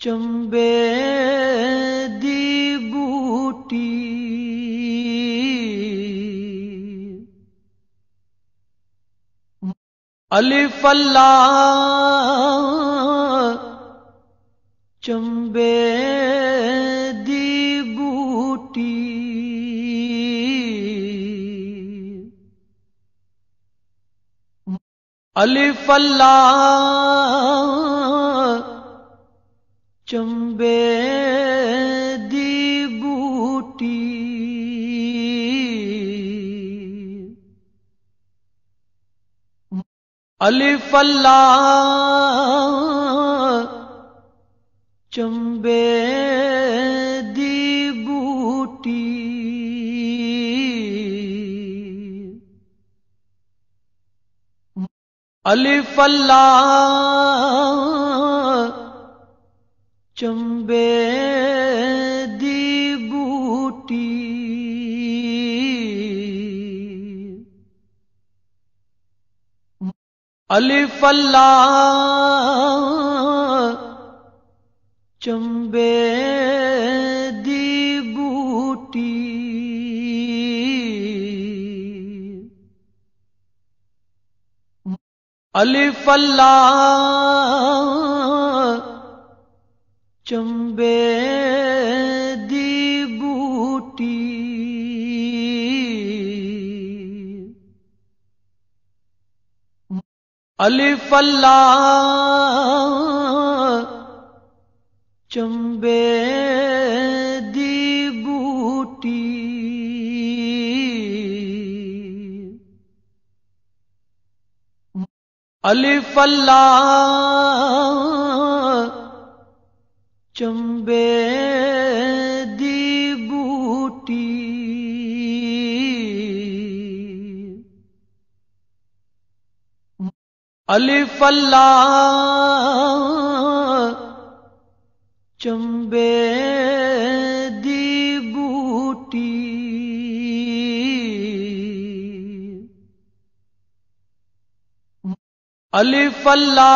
चंबे दी बूटी। अलिफ चंबे अलिफ चंबे दी बूटी। अलिफ चंबे अलिफ चंबे दी बूटी। अलिफ चंबे अलिफ चंबे दी बूटी। अलिफ चंबे अलिफ चंबे दी बूटी। अलिफ चंबे दी बूटी। अलिफल्ला